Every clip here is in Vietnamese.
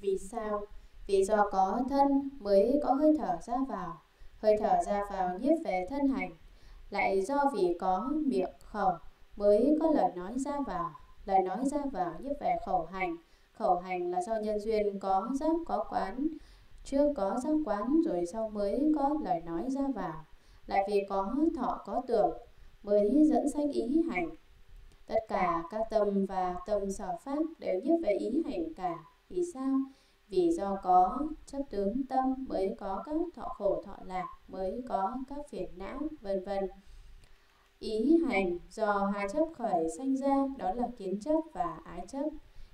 Vì sao? Vì do có thân mới có hơi thở ra vào, hơi thở ra vào nhiếp về thân hành. Lại do vì có miệng khẩu mới có lời nói ra vào, lời nói ra vào nhiếp về khẩu hành. Khẩu hành là do nhân duyên có giác có quán, chưa có giác quán rồi sau mới có lời nói ra vào. Lại vì có thọ có tưởng mới dẫn sanh ý hành. Tất cả các tâm và tâm sở pháp đều nhiếp về ý hành cả. Vì sao? Vì do có chấp tướng tâm mới có các thọ khổ thọ lạc, mới có các phiền não, vân vân. Ý hành do hai chấp khởi sanh ra đó là kiến chấp và ái chấp.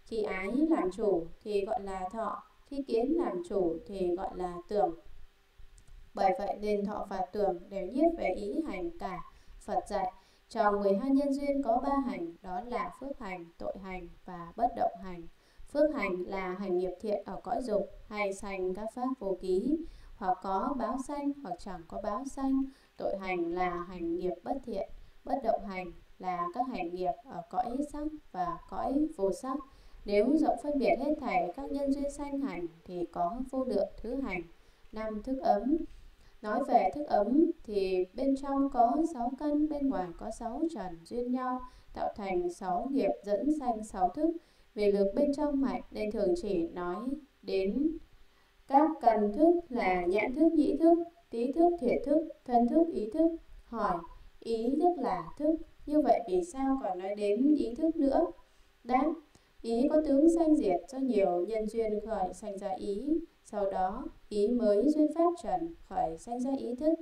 Khi ái làm chủ thì gọi là thọ, khi kiến làm chủ thì gọi là tưởng. Bởi vậy nên thọ và tưởng đều nhiếp về ý hành cả. Phật dạy trong 12 nhân duyên có ba hành đó là phước hành, tội hành và bất động hành. Phước hành là hành nghiệp thiện ở cõi dục hay sanh các pháp vô ký, hoặc có báo sanh hoặc chẳng có báo sanh. Tội hành là hành nghiệp bất thiện, bất động hành là các hành nghiệp ở cõi sắc và cõi vô sắc. Nếu rộng phân biệt hết thảy các nhân duyên sanh hành thì có vô lượng thứ hành. Năm thức ấm Nói về thức ấm thì bên trong có sáu căn, bên ngoài có sáu trần duyên nhau, tạo thành sáu nghiệp dẫn sanh sáu thức. Vì lực bên trong mạnh nên thường chỉ nói đến các cần thức là nhãn thức, nhĩ thức, tí thức, thiệt thức, thân thức, ý thức. Hỏi, ý thức là thức, như vậy vì sao còn nói đến ý thức nữa? Đáp, ý có tướng sanh diệt do nhiều nhân duyên khởi sanh ra ý, sau đó ý mới duyên pháp trần khởi sanh ra ý thức.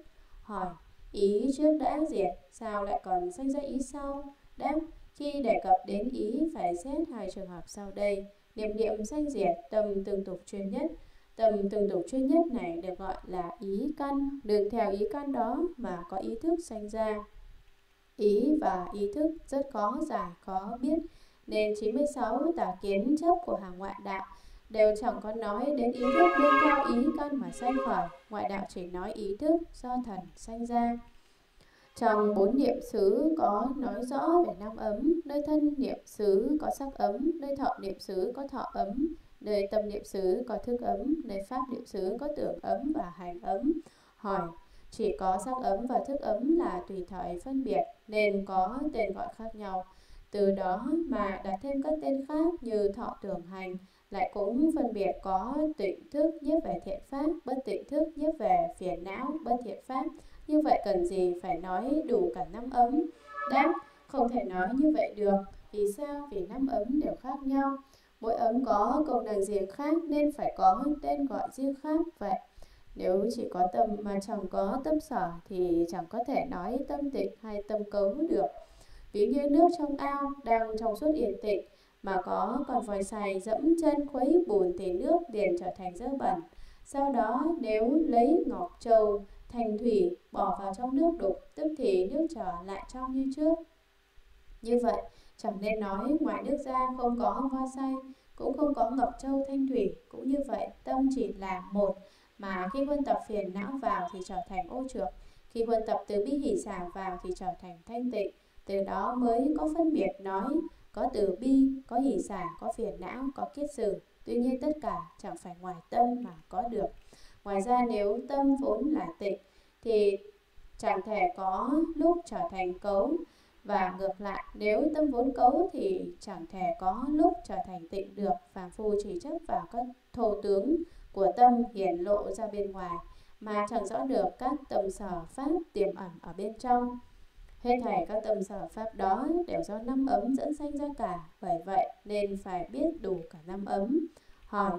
Hỏi, ý trước đã diệt, sao lại còn sanh ra ý sau? Đáp, khi đề cập đến ý phải xét hai trường hợp sau đây. Niệm niệm sanh diệt, tâm tương tục chuyên nhất. Tâm tương tục chuyên nhất này được gọi là ý căn, đường theo ý căn đó mà có ý thức sanh ra. Ý và ý thức rất khó giải, khó biết, nên 96 tà kiến chấp của hàng ngoại đạo đều chẳng có nói đến ý thức đương theo ý căn mà sanh khởi, ngoại đạo chỉ nói ý thức do thần sanh ra. Trong bốn niệm xứ có nói rõ về năm ấm, nơi thân niệm xứ có sắc ấm, nơi thọ niệm xứ có thọ ấm, nơi tâm niệm xứ có thức ấm, nơi pháp niệm xứ có tưởng ấm và hành ấm. Hỏi, chỉ có sắc ấm và thức ấm là tùy thời phân biệt nên có tên gọi khác nhau. Từ đó mà đặt thêm các tên khác như thọ tưởng hành, lại cũng phân biệt có tịnh thức nhiếp về thiện pháp, bất tịnh thức nhiếp về phiền não, bất thiện pháp. Như vậy cần gì phải nói đủ cả năm ấm? Đáp, không thể nói như vậy được. Vì sao? Vì năm ấm đều khác nhau. Mỗi ấm có công năng riêng khác nên phải có tên gọi riêng khác vậy. Nếu chỉ có tâm mà chẳng có tâm sở thì chẳng có thể nói tâm tịnh hay tâm cấu được. Ví như nước trong ao đang trong suốt yên tịnh mà có còn vòi xài dẫm chân khuấy bùn thì nước liền trở thành dơ bẩn. Sau đó nếu lấy ngọc châu thành thủy bỏ vào trong nước đục tức thì nước trở lại trong như trước. Như vậy, chẳng nên nói ngoài nước ra không có hoa say, cũng không có ngọc châu thanh thủy, cũng như vậy tâm chỉ là một, mà khi quân tập phiền não vào thì trở thành ô trược, khi quân tập từ bi hỷ xả vào thì trở thành thanh tịnh, từ đó mới có phân biệt nói có từ bi, có hỷ xả, có phiền não, có kiết sử. Tuy nhiên tất cả chẳng phải ngoài tâm mà có được. Ngoài ra nếu tâm vốn là tịnh thì chẳng thể có lúc trở thành cấu và ngược lại. Nếu tâm vốn cấu thì chẳng thể có lúc trở thành tịnh được phàm phu chỉ chấp vào các thô tướng của tâm hiển lộ ra bên ngoài mà chẳng rõ được các tâm sở pháp tiềm ẩn ở bên trong. Hết thảy các tâm sở pháp đó đều do năm ấm dẫn sanh ra cả, bởi vậy nên phải biết đủ cả năm ấm. Hỏi,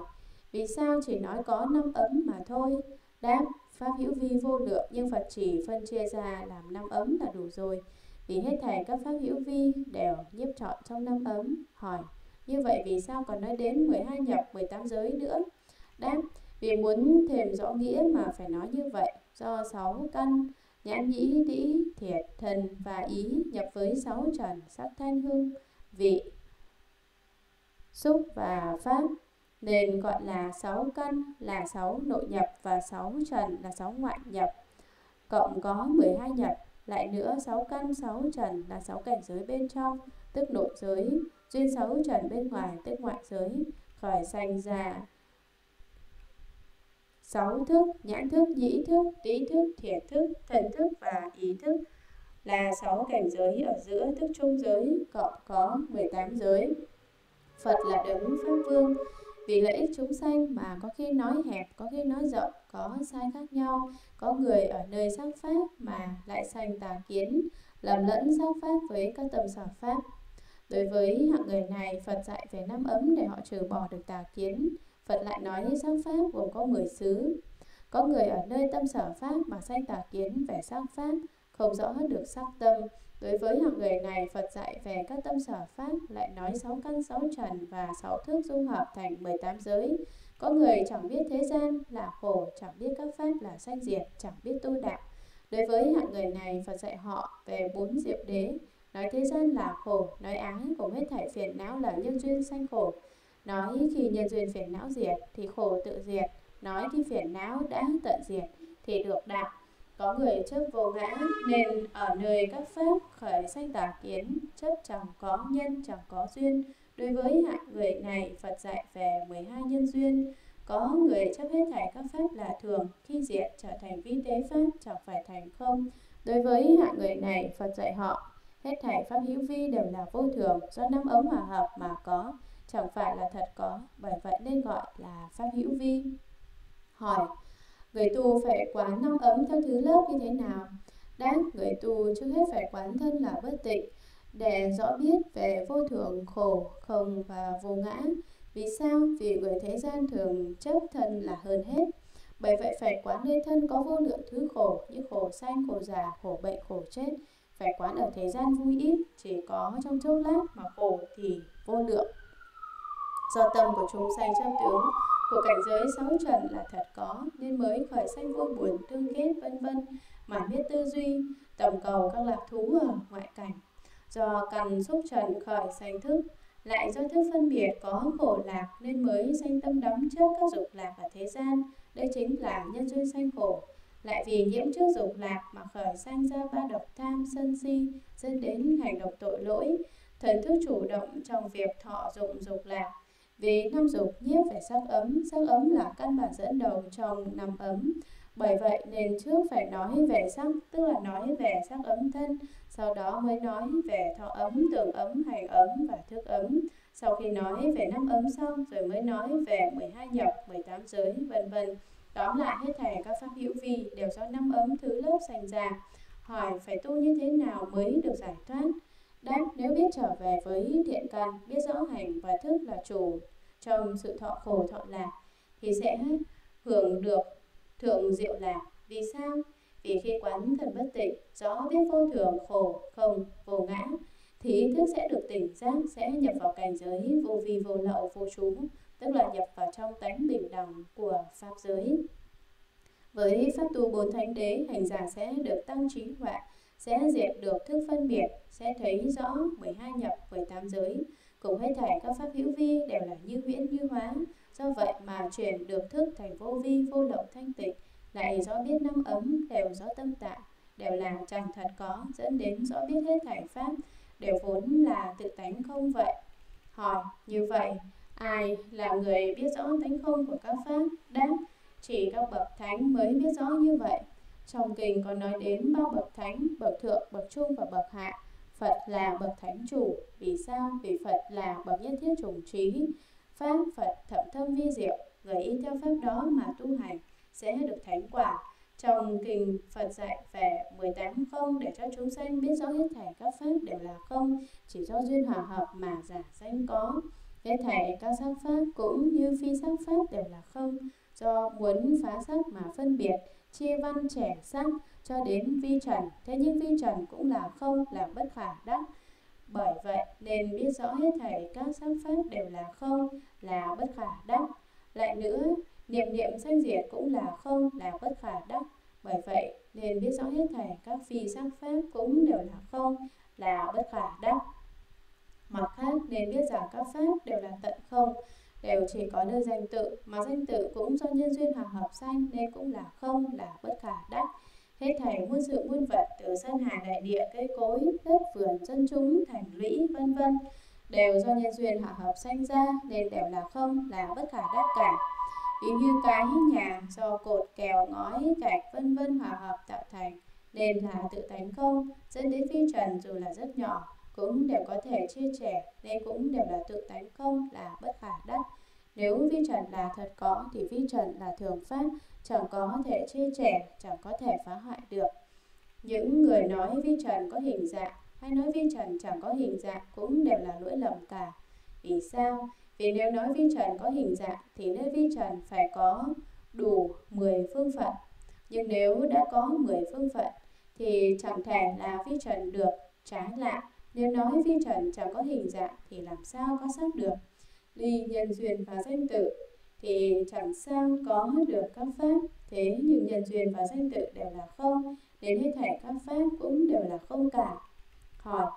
vì sao chỉ nói có năm ấm mà thôi? Đáp, pháp hữu vi vô lượng nhưng Phật chỉ phân chia ra làm năm ấm là đủ rồi. Vì hết thảy các pháp hữu vi đều nhiếp trọn trong năm ấm. Hỏi, như vậy vì sao còn nói đến 12 nhập, 18 giới nữa? Đáp, vì muốn thêm rõ nghĩa mà phải nói như vậy, do sáu căn nhãn nhĩ đĩ thiệt thần và ý nhập với sáu trần sắc thanh hương vị xúc và pháp nên gọi là sáu căn là sáu nội nhập và sáu trần là sáu ngoại nhập cộng có 12 nhập lại nữa sáu căn sáu trần là sáu cảnh giới bên trong tức nội giới duyên sáu trần bên ngoài tức ngoại giới khởi sanh ra sáu thức, nhãn thức, nhĩ thức, tý thức, thiệt thức, thần thức và ý thức là sáu cảnh giới ở giữa tức trung giới cộng có 18 giới. Phật là đấng pháp vương, vì lợi ích chúng sanh mà có khi nói hẹp, có khi nói rộng, có sai khác nhau. Có người ở nơi sắc pháp mà lại sanh tà kiến, lầm lẫn sắc pháp với các tâm sở pháp. Đối với hạng người này, Phật dạy về năm ấm để họ trừ bỏ được tà kiến. Phật lại nói sắc pháp gồm có 10 xứ. Có người ở nơi tâm sở pháp mà sanh tà kiến về sắc pháp, không rõ được sắc tâm. Đối với hạng người này, Phật dạy về các tâm sở pháp lại nói sáu căn sáu trần và sáu thức dung hợp thành 18 giới. Có người chẳng biết thế gian là khổ, chẳng biết các pháp là sanh diệt, chẳng biết tu đạo. Đối với hạng người này, Phật dạy họ về bốn diệu đế, nói thế gian là khổ, nói ái cùng hết thảy phiền não là nhân duyên sanh khổ. Nói khi nhân duyên phiền não diệt thì khổ tự diệt, nói khi phiền não đã tận diệt thì được đạo. Có người chấp vô ngã nên ở nơi các pháp khởi sanh tà kiến, chấp chẳng có nhân chẳng có duyên. Đối với hạng người này, Phật dạy về 12 nhân duyên. Có người chấp hết thảy các pháp là thường, khi diệt trở thành vi tế pháp chẳng phải thành không. Đối với hạng người này, Phật dạy họ, hết thảy pháp hữu vi đều là vô thường, do năm ống hòa hợp mà có, chẳng phải là thật có, bởi vậy nên gọi là pháp hữu vi. Hỏi, Người tu phải quán năm ấm theo thứ lớp như thế nào? Đáp, người tu trước hết phải quán thân là bất tịnh, để rõ biết về vô thường, khổ, không và vô ngã. Vì sao? Vì người thế gian thường chấp thân là hơn hết. Bởi vậy phải quán nơi thân có vô lượng thứ khổ như khổ sanh, khổ già, khổ bệnh, khổ chết. Phải quán ở thế gian vui ít, chỉ có trong chốc lát mà khổ thì vô lượng. Do tâm của chúng sanh chấp tướng, của cảnh giới sáu trần là thật có, nên mới khởi sanh vô buồn, thương ghét, vân vân. Mà biết tư duy, tầm cầu các lạc thú ở ngoại cảnh. Do cần xúc trần khởi sanh thức, lại do thức phân biệt có khổ lạc, nên mới sanh tâm đắm trước các dục lạc ở thế gian. Đây chính là nhân duyên sanh khổ. Lại vì nhiễm trước dục lạc mà khởi sanh ra ba độc tham sân si, dẫn đến hành động tội lỗi. Thần thức chủ động trong việc thọ dụng dục lạc vì năm dục nhiếp phải sắc ấm, sắc ấm là căn bản dẫn đầu trong năm ấm. Bởi vậy nên trước phải nói về sắc, tức là nói về sắc ấm thân, sau đó mới nói về thọ ấm, tưởng ấm, hành ấm và thức ấm. Sau khi nói về năm ấm xong rồi mới nói về 12 nhập, 18 giới, vân vân. Tóm lại hết thảy các pháp hữu vi đều do năm ấm thứ lớp sanh ra. Hỏi phải tu như thế nào mới được giải thoát? Đáp, nếu biết trở về với thiện căn, biết rõ hành và thức là chủ trong sự thọ khổ thọ lạc, thì sẽ hưởng được thượng diệu lạc. Vì sao? Vì khi quán thần bất tịnh, rõ biết vô thường, khổ, không, vô ngã, thì ý thức sẽ được tỉnh giác, sẽ nhập vào cảnh giới vô vi vô lậu vô trú, tức là nhập vào trong tánh bình đẳng của Pháp giới. Với Pháp tu bốn thánh đế, hành giả sẽ được tăng trí huệ, sẽ diệt được thức phân biệt, sẽ thấy rõ 12 nhập 18 giới, cùng hết thảy các pháp hữu vi đều là như huyễn như hóa. Do vậy mà chuyển được thức thành vô vi, vô lậu thanh tịnh, lại do biết năm ấm đều do tâm tạng, đều là chẳng thật có, dẫn đến rõ biết hết thảy pháp, đều vốn là tự tánh không vậy. Hỏi, như vậy, ai là người biết rõ tánh không của các pháp? Đáp, chỉ các bậc thánh mới biết rõ như vậy. Trong kinh có nói đến ba bậc thánh, bậc thượng, bậc trung và bậc hạ. Phật là bậc thánh chủ. Vì sao? Vì Phật là bậc nhất thiết chủng trí. Pháp Phật thậm thâm vi diệu, người y theo pháp đó mà tu hành sẽ được thánh quả. Trong kinh Phật dạy về 18 không để cho chúng sanh biết rõ hết thảy các pháp đều là không, chỉ do duyên hòa hợp mà giả danh có. Hết thảy các sắc pháp cũng như phi sắc pháp đều là không, do muốn phá sắc mà phân biệt, chia văn trẻ sắc, cho đến vi trần. Thế nhưng vi trần cũng là không là bất khả đắc bởi vậy nên biết rõ hết thảy các sắc pháp đều là không là bất khả đắc lại nữa niệm niệm sanh diệt cũng là không là bất khả đắc bởi vậy nên biết rõ hết thảy các phi sắc pháp cũng đều là không là bất khả đắc mặt khác nên biết rằng các pháp đều là tận không đều chỉ có nơi danh tự, mà danh tự cũng do nhân duyên hòa hợp sanh nên cũng là không, là bất khả đắc. Hết thảy muôn sự muôn vật từ sân hà đại địa cây cối, đất vườn dân chúng, thành lũy, vân vân, đều do nhân duyên hòa hợp sanh ra nên đều là không, là bất khả đắc cả. Ví như cái nhà, do cột, kèo, ngói, gạch, vân vân hòa hợp tạo thành nên là tự tánh không, dẫn đến phi trần dù là rất nhỏ cũng đều có thể chia sẻ nên cũng đều là tự tánh công là bất khả đắc. Nếu vi trần là thật có, thì vi trần là thường pháp chẳng có thể chia sẻ, chẳng có thể phá hoại được. Những người nói vi trần có hình dạng, hay nói vi trần chẳng có hình dạng cũng đều là lỗi lầm cả. Vì sao? Vì nếu nói vi trần có hình dạng, thì nơi vi trần phải có đủ 10 phương phận. Nhưng nếu đã có 10 phương phận, thì chẳng thể là vi trần được, trái lại nếu nói vi trần chẳng có hình dạng thì làm sao có sắc được? Ly nhân duyên và danh tự, thì chẳng sao có được các pháp. Thế nhưng nhân duyên và danh tự đều là không, đến hết thảy các pháp cũng đều là không cả. Hỏi,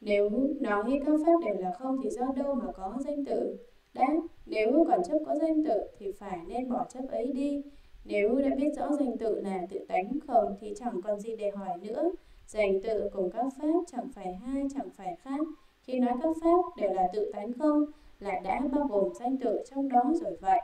nếu nói các pháp đều là không thì do đâu mà có danh tự? Đáp, nếu còn chấp có danh tự thì phải nên bỏ chấp ấy đi. Nếu đã biết rõ danh tự là tự tánh không thì chẳng còn gì để hỏi nữa. Danh tự cùng các pháp chẳng phải hai chẳng phải khác. Khi nói các pháp đều là tự tánh không, lại đã bao gồm danh tự trong đó rồi vậy.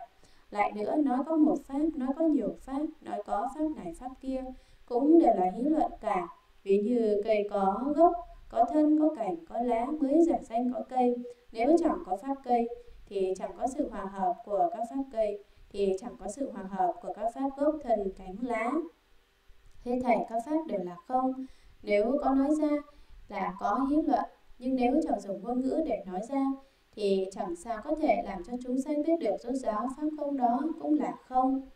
Lại nữa, nói có một pháp, nói có nhiều pháp, nói có pháp này pháp kia, cũng đều là hí luận cả. Ví như cây có gốc, có thân, có cảnh, có lá mới giả danh có cây. Nếu chẳng có pháp cây, thì chẳng có sự hòa hợp của các pháp cây, thì chẳng có sự hòa hợp của các pháp gốc, thân, cánh, lá. Hết thảy các pháp đều là không, nếu có nói ra là có hiếu luận, nhưng nếu chẳng dùng ngôn ngữ để nói ra thì chẳng sao có thể làm cho chúng sanh biết được rốt giáo pháp không đó cũng là không.